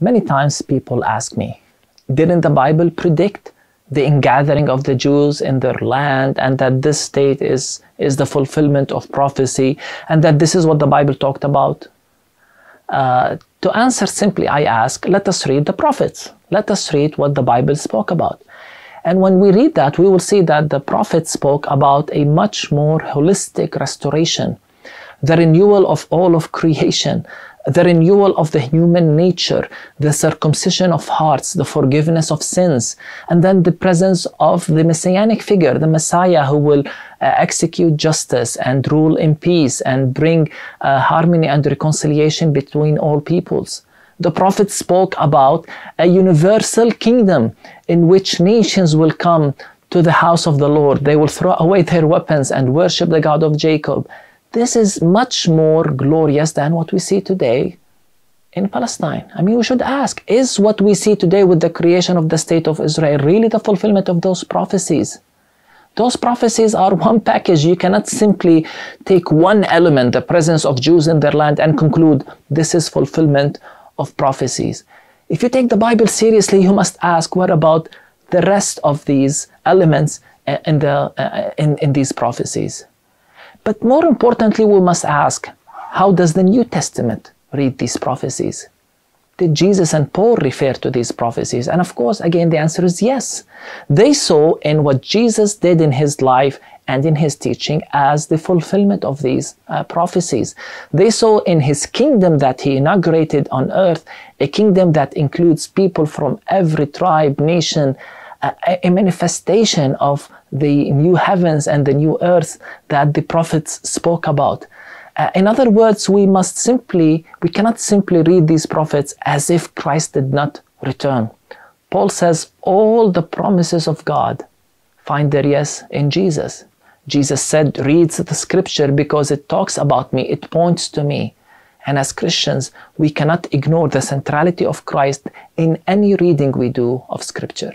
Many times people ask me, didn't the Bible predict the ingathering of the Jews in their land and that this state is, is the fulfillment of prophecy and that this is what the Bible talked about? Uh, to answer simply, I ask, let us read the prophets. Let us read what the Bible spoke about. And when we read that, we will see that the prophets spoke about a much more holistic restoration, the renewal of all of creation, the renewal of the human nature, the circumcision of hearts, the forgiveness of sins, and then the presence of the messianic figure, the Messiah who will uh, execute justice and rule in peace and bring uh, harmony and reconciliation between all peoples. The prophet spoke about a universal kingdom in which nations will come to the house of the Lord. They will throw away their weapons and worship the God of Jacob this is much more glorious than what we see today in Palestine. I mean, we should ask is what we see today with the creation of the state of Israel really the fulfillment of those prophecies? Those prophecies are one package. You cannot simply take one element, the presence of Jews in their land, and conclude this is fulfillment of prophecies. If you take the Bible seriously, you must ask what about the rest of these elements in, the, uh, in, in these prophecies? But more importantly, we must ask how does the New Testament read these prophecies? Did Jesus and Paul refer to these prophecies? And of course, again, the answer is yes. They saw in what Jesus did in his life and in his teaching as the fulfillment of these uh, prophecies. They saw in his kingdom that he inaugurated on earth a kingdom that includes people from every tribe, nation, a, a manifestation of the new heavens and the new earth that the prophets spoke about. Uh, in other words, we must simply, we cannot simply read these prophets as if Christ did not return. Paul says all the promises of God find their yes in Jesus. Jesus said, reads the scripture because it talks about me, it points to me. And as Christians, we cannot ignore the centrality of Christ in any reading we do of scripture.